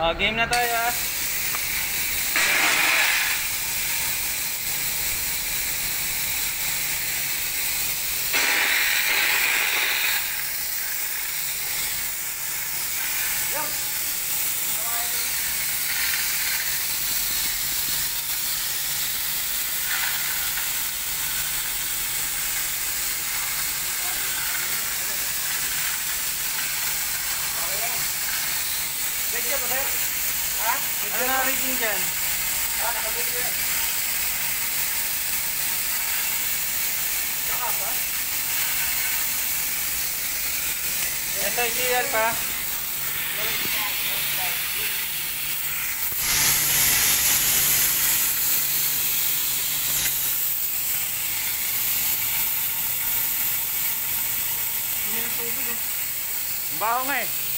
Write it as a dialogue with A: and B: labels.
A: Oh, game na tayo ah.
B: Video ba sir? Ha?
A: Ano na rating dyan?
B: Ha? Nakabidyo yan. Saka
A: pa.
B: Hindi ng tubig eh.
A: Ang baho nga eh.